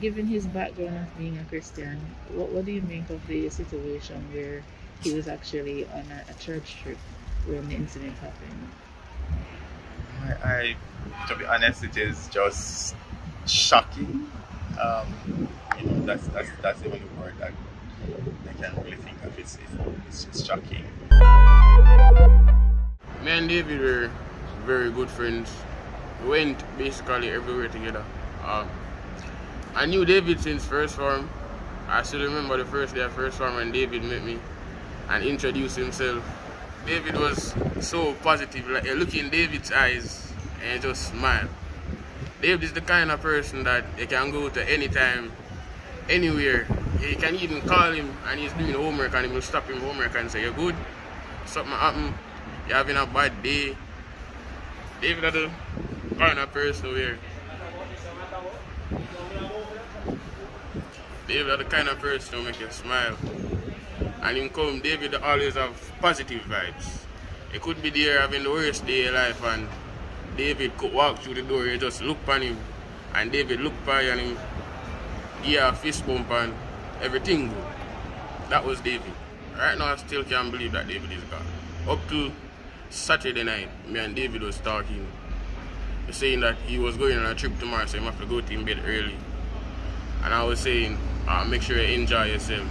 Given his background of being a Christian, what, what do you make of the situation where he was actually on a, a church trip when the incident happened? I, I, to be honest, it is just shocking. Um, you know, that's that's that's the only word that I can really think of. It's it's, it's shocking. Me and David were very good friends. We went basically everywhere together. Um, I knew David since first form. I still remember the first day of first form when David met me and introduced himself. David was so positive, like you look in David's eyes and just smile. David is the kind of person that you can go to anytime, anywhere. You can even call him and he's doing homework and he will stop him homework and say, You're good, something happened, you're having a bad day. David is the kind of person where David is the kind of person who make you smile. And him come, David always have positive vibes. He could be there having the worst day of life and David could walk through the door, you just look on him and David look by and him give a fist bump and everything good. That was David. Right now I still can't believe that David is gone. Up to Saturday night, me and David was talking. Saying that he was going on a trip tomorrow, so he have to go to him bed early. And I was saying, uh, make sure you enjoy yourself.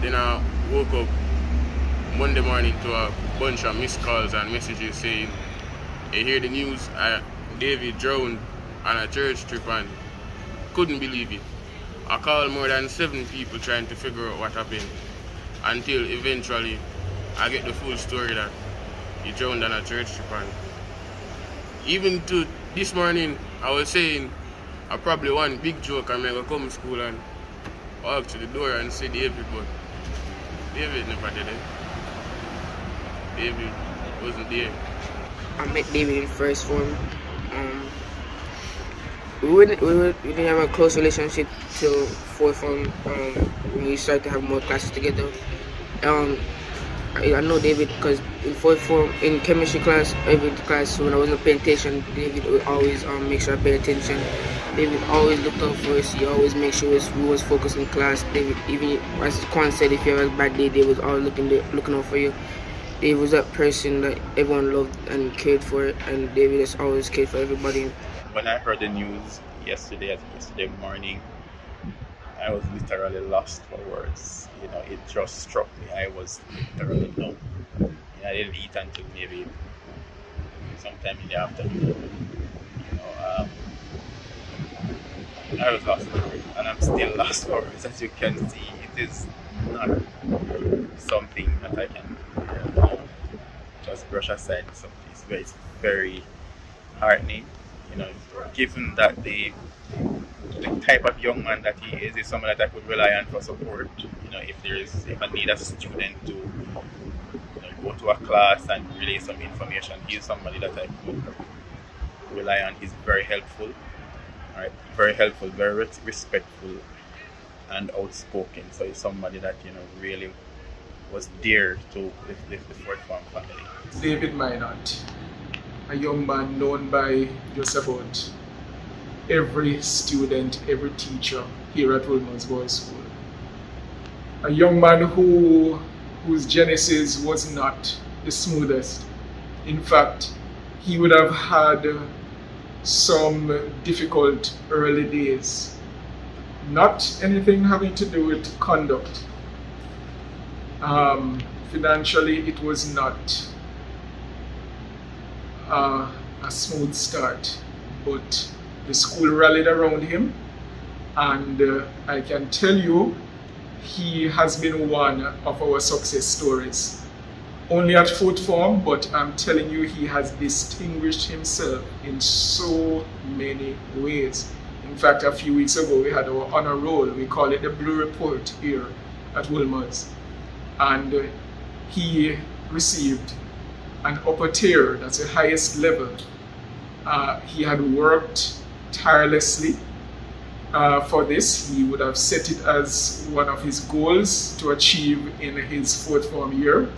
Then I woke up Monday morning to a bunch of missed calls and messages saying, I hear the news, uh, David drowned on a church trip and couldn't believe it. I called more than seven people trying to figure out what happened until eventually I get the full story that he drowned on a church trip and even to this morning I was saying I probably one big joke I'm gonna come to school and walk to the door and say David but David never did it. David wasn't there. I met David in first form. Um, we wouldn't we, would, we didn't have a close relationship till fourth form um, when we started to have more classes together. Um, I, I know David because in fourth form in chemistry class, every class when I wasn't paying attention, David would always um, make sure I pay attention. David always looked out for us. He always make sure we was focused in class. David, even as Quan said, if you have a bad day, David was always looking looking out for you. David was that person that everyone loved and cared for, and David has always cared for everybody. When I heard the news yesterday, yesterday morning, I was literally lost for words. You know, it just struck me. I was literally numb. You know, I didn't eat until maybe sometime in the afternoon. You know, um, I was lost and I'm still lost for. As you can see, it is not something that I can just brush aside. Something very, it's very heartening. You know, given that the the type of young man that he is is someone that I could rely on for support. You know, if there is if I need a student to you know, go to a class and relay some information, he's somebody that I could rely on. He's very helpful. Right, very helpful, very respectful, and outspoken. So he's somebody that you know really was dear to the, the, the fourth form family. David Minott, a young man known by just about every student, every teacher here at Wolmer's Boys School. A young man who whose genesis was not the smoothest. In fact, he would have had some difficult early days. Not anything having to do with conduct. Um, financially, it was not uh, a smooth start, but the school rallied around him, and uh, I can tell you, he has been one of our success stories only at fourth form, but I'm telling you, he has distinguished himself in so many ways. In fact, a few weeks ago, we had our honor roll. We call it the Blue Report here at Wolmer's. And uh, he received an upper tier, that's the highest level. Uh, he had worked tirelessly uh, for this. He would have set it as one of his goals to achieve in his fourth form year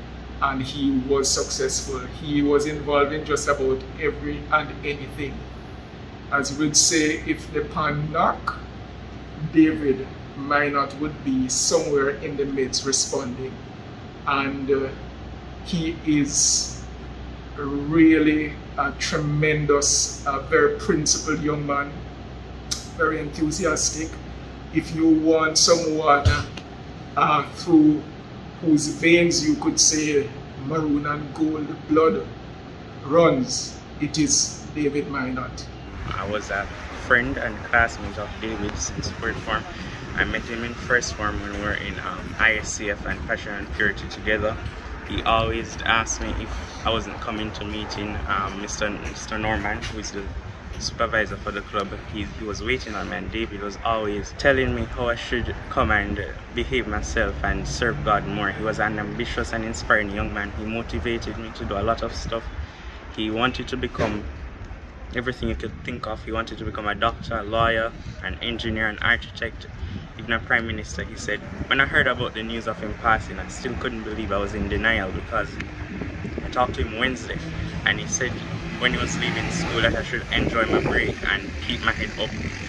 and he was successful. He was involved in just about every and anything. As we'd say, if the pan knock, David Minott would be somewhere in the midst responding. And uh, he is really a tremendous, uh, very principled young man, very enthusiastic. If you want someone uh, through whose veins you could say maroon and gold blood runs, it is David Minott. I was a friend and classmate of David since fourth form. I met him in first form when we were in um, ISCF and Passion and Purity together. He always asked me if I wasn't coming to meeting um, Mr. Mr. Norman, who is the supervisor for the club. He, he was waiting on me and David was always telling me how I should come and behave myself and serve God more. He was an ambitious and inspiring young man. He motivated me to do a lot of stuff. He wanted to become everything you could think of. He wanted to become a doctor, a lawyer, an engineer, an architect, even a prime minister. He said, when I heard about the news of him passing, I still couldn't believe I was in denial because I talked to him Wednesday and he said when he was leaving school that I should enjoy my break and keep my head up.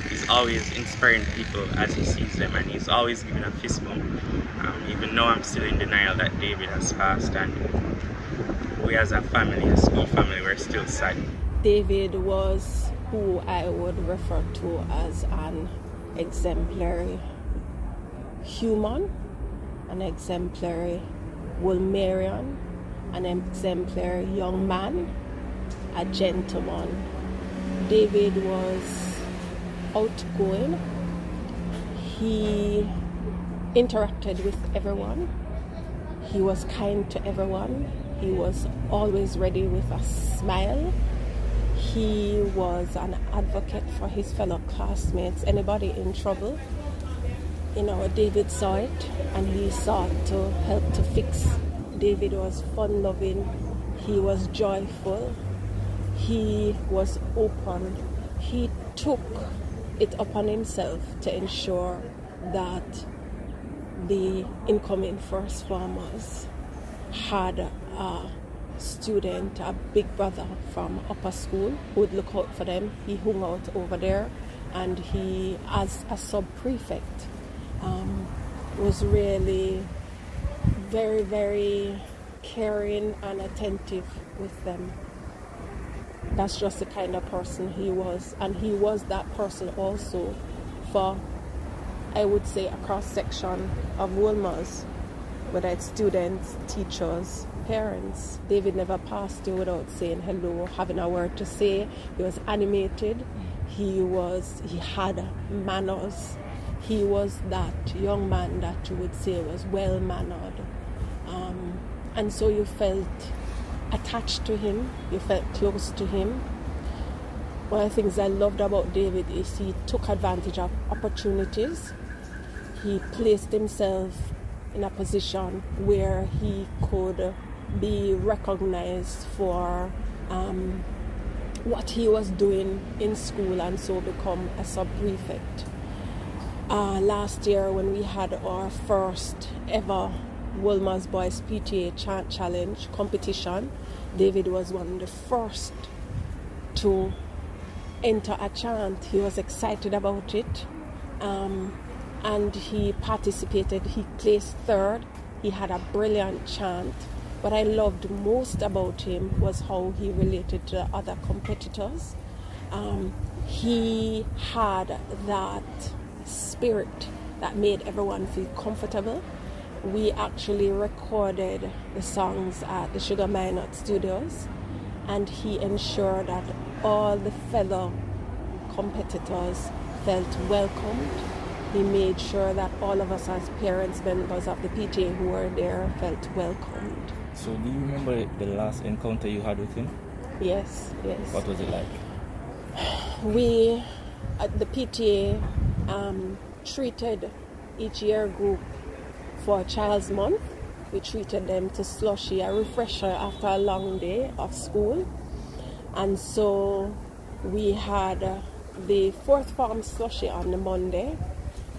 He's always inspiring people as he sees them and he's always giving a fist bump. Um, even though I'm still in denial that David has passed and we as a family, a school family, we're still sad. David was who I would refer to as an exemplary human, an exemplary Wolmerian, an exemplary young man, a gentleman. David was outgoing. He interacted with everyone. He was kind to everyone. He was always ready with a smile he was an advocate for his fellow classmates, anybody in trouble. You know, David saw it and he sought to help to fix. David was fun loving, he was joyful, he was open, he took it upon himself to ensure that the incoming first farmers had a student, a big brother from upper school, who would look out for them. He hung out over there, and he, as a sub prefect, um, was really very, very caring and attentive with them. That's just the kind of person he was, and he was that person also for, I would say, a cross section of Wolmer's, whether it's students, teachers, parents. David never passed you without saying hello, having a word to say. He was animated. He was he had manners. He was that young man that you would say was well mannered. Um, and so you felt attached to him, you felt close to him. One of the things I loved about David is he took advantage of opportunities. He placed himself in a position where he could be recognized for um, what he was doing in school and so become a sub prefect. Uh, last year, when we had our first ever Wolmer's Boys PTA Chant Challenge competition, David was one of the first to enter a chant. He was excited about it um, and he participated. He placed third. He had a brilliant chant what I loved most about him was how he related to other competitors. Um, he had that spirit that made everyone feel comfortable. We actually recorded the songs at the Sugar Minott Studios, and he ensured that all the fellow competitors felt welcomed. He made sure that all of us, as parents, members of the PTA who were there, felt welcomed. So, do you remember the last encounter you had with him? Yes, yes. What was it like? We, at the PTA, um, treated each year group for a child's month. We treated them to slushy, a refresher after a long day of school. And so we had uh, the fourth form slushy on the Monday,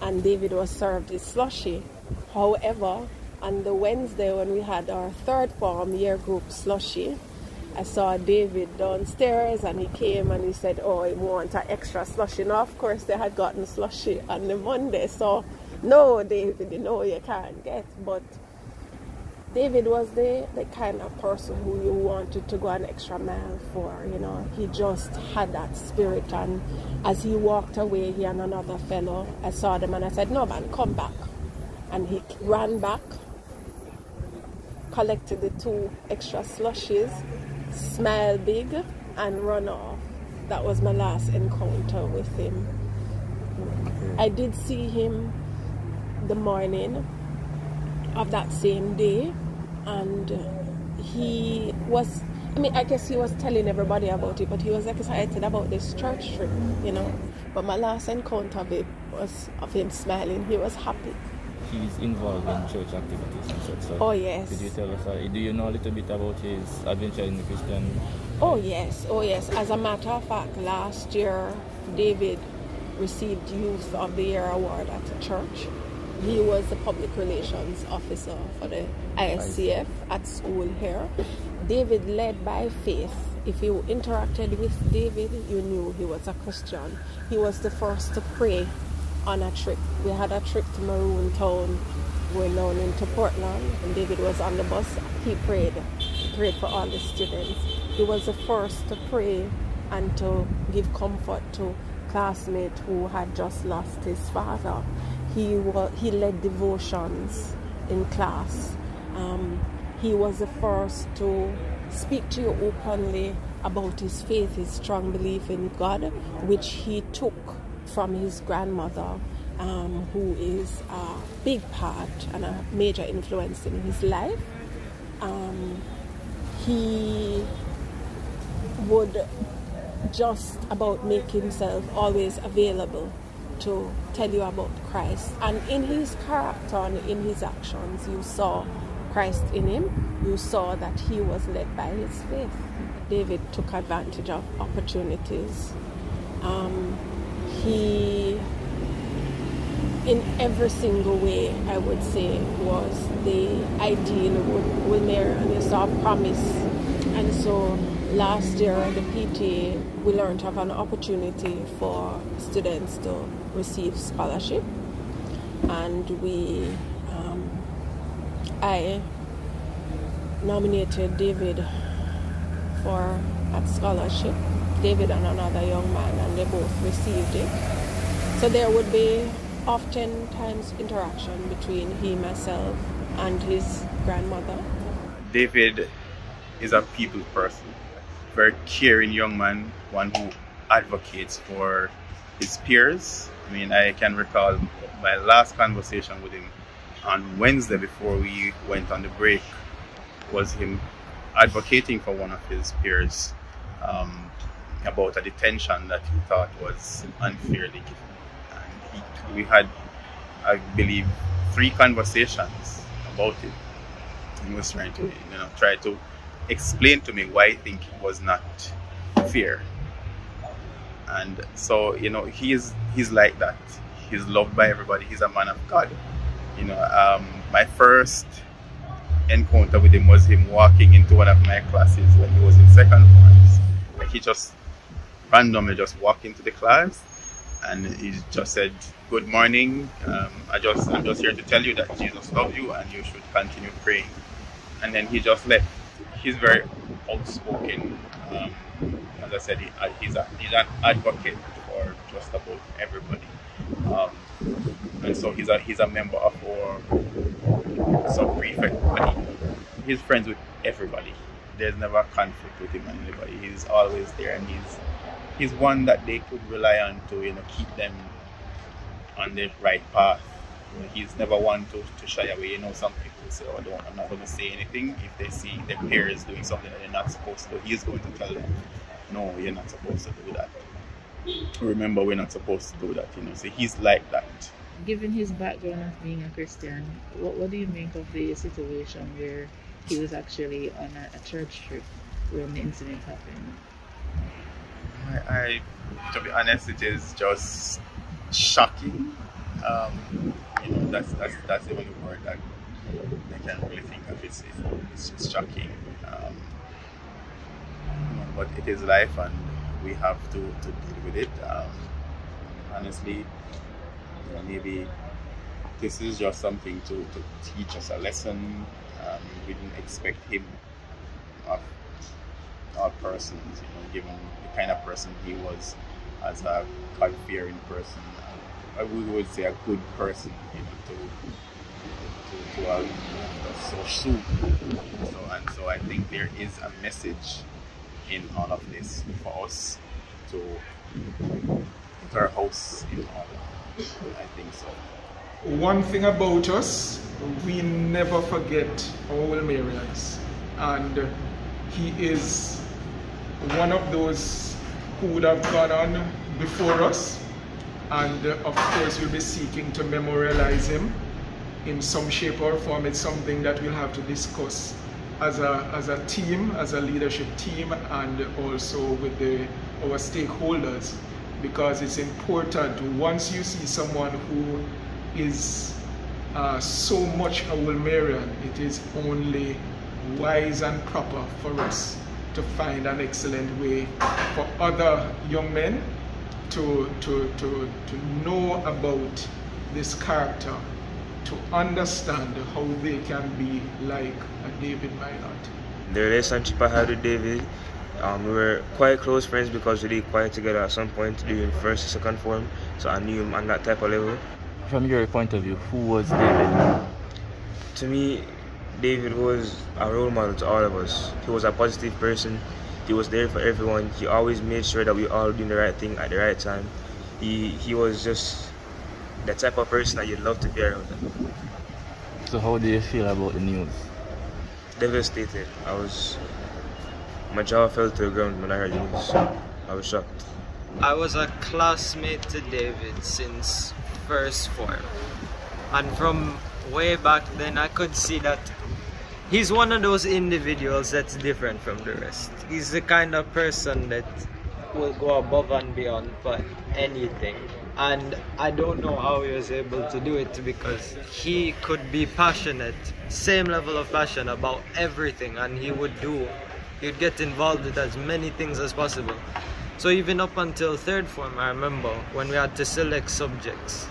and David was served his slushy. However, on the Wednesday when we had our third form year group slushy, I saw David downstairs and he came and he said, Oh, he wants an extra slushy. Now, of course, they had gotten slushy on the Monday, so no, David, know you can't get. But David was the, the kind of person who you wanted to go an extra mile for, you know. He just had that spirit, and as he walked away, he and another fellow, I saw them and I said, No, man, come back. And he ran back, collected the two extra slushies, smiled big, and run off. That was my last encounter with him. I did see him the morning of that same day, and he was. I mean, I guess he was telling everybody about it, but he was excited about this church trip, you know. But my last encounter of it was of him smiling. He was happy. He's involved in church activities and such. So Oh yes. Could you tell us, uh, do you know a little bit about his adventure in the Christian? Oh yes, oh yes. As a matter of fact, last year David received Youth of the Year award at the church. He was the public relations officer for the ISCF at school here. David led by faith. If you interacted with David, you knew he was a Christian. He was the first to pray on a trip. We had a trip to Maroon Town. We're now into Portland, and David was on the bus. He prayed. He prayed for all the students. He was the first to pray and to give comfort to classmate who had just lost his father. He he led devotions in class. Um, he was the first to speak to you openly about his faith, his strong belief in God, which he took from his grandmother, um, who is a big part and a major influence in his life. Um, he would just about make himself always available to tell you about Christ. And in his character and in his actions, you saw Christ in him. You saw that he was led by his faith. David took advantage of opportunities. Um, he, in every single way, I would say, was the ideal Wolmerian, and you saw promise. And so last year, at the PT, we learned of an opportunity for students to receive scholarship, and we, um, I nominated David for that scholarship. David and another young man, and they both received it. So there would be oftentimes interaction between he, myself, and his grandmother. David is a people person, very caring young man, one who advocates for his peers. I mean, I can recall my last conversation with him on Wednesday before we went on the break was him advocating for one of his peers um, about a detention that he thought was unfairly given. And he, we had, I believe, three conversations about it. He was trying to, you know, try to explain to me why I think it was not fair. And so, you know, he's he's like that. He's loved by everybody. He's a man of God. You know, um, my first encounter with him was him walking into one of my classes when he was in second forms. Like he just randomly just walked into the class and he just said, "Good morning. Um, I just I'm just here to tell you that Jesus loves you and you should continue praying." And then he just left. He's very outspoken. Um, as I said, he, uh, he's a, he's an advocate for just about everybody. Um, and so he's a he's a member of our sub prefect body. He's friends with everybody. There's never conflict with him and anybody. He's always there, and he's he's one that they could rely on to you know keep them on the right path. You know, he's never one to, to shy away. You know, some people say, "Oh, I don't, I'm not going to say anything." If they see their peers doing something that they're not supposed to, he's going to tell them, "No, you're not supposed to do that." Remember, we're not supposed to do that. You know, so he's like that. Given his background of being a Christian, what, what do you make of the situation where he was actually on a, a church trip when the incident happened? I, I, to be honest, it is just shocking. Um, you know, that's that's that's the only word that I can't really think of. It's it's just shocking. Um, but it is life, and we have to, to deal with it. Um, honestly, you know, maybe this is just something to, to teach us a lesson. Um, we didn't expect him of our persons, you know, given the kind of person he was as a God-fearing person. I would say a good person, you know, to to, to, to so. And so I think there is a message in all of this for us to put our house in order. I think so. One thing about us, we never forget our Wolmerians. And he is one of those who would have gone on before us. And of course, we'll be seeking to memorialize him in some shape or form. It's something that we'll have to discuss as a, as a team, as a leadership team, and also with the, our stakeholders because it's important once you see someone who is uh, so much a Wolmerian, it is only wise and proper for us to find an excellent way for other young men to, to, to, to know about this character, to understand how they can be like a David Minott. The relationship I had with David, um, we were quite close friends because we did quite together at some point during first and second form, so I knew him on that type of level. From your point of view, who was David? To me, David was a role model to all of us. He was a positive person. He was there for everyone. He always made sure that we all doing the right thing at the right time. He he was just the type of person that you'd love to be around. So how do you feel about the news? Devastated. I was my jaw fell to the ground when I heard the news. I was shocked. I was a classmate to David since first form. And from way back then, I could see that he's one of those individuals that's different from the rest. He's the kind of person that will go above and beyond for anything. And I don't know how he was able to do it because he could be passionate, same level of passion about everything, and he would do, he'd get involved with as many things as possible. So even up until third form, I remember when we had to select subjects,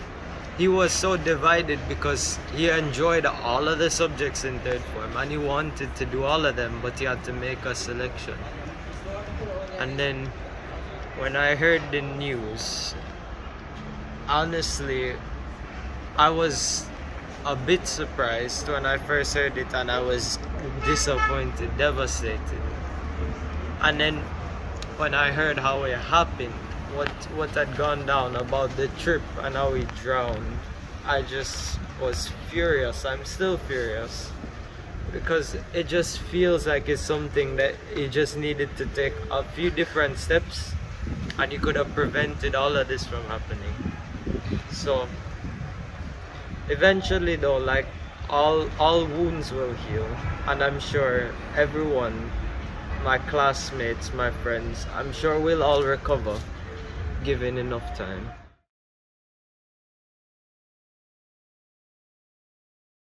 he was so divided because he enjoyed all of the subjects in third form and he wanted to do all of them, but he had to make a selection. And then when I heard the news, honestly, I was a bit surprised when I first heard it and I was disappointed, devastated. And then when I heard how it happened, what what had gone down about the trip and how he drowned, I just was furious. I'm still furious because it just feels like it's something that he just needed to take a few different steps and he could have prevented all of this from happening. So eventually though like all all wounds will heal and I'm sure everyone my classmates, my friends, I'm sure we'll all recover given enough time.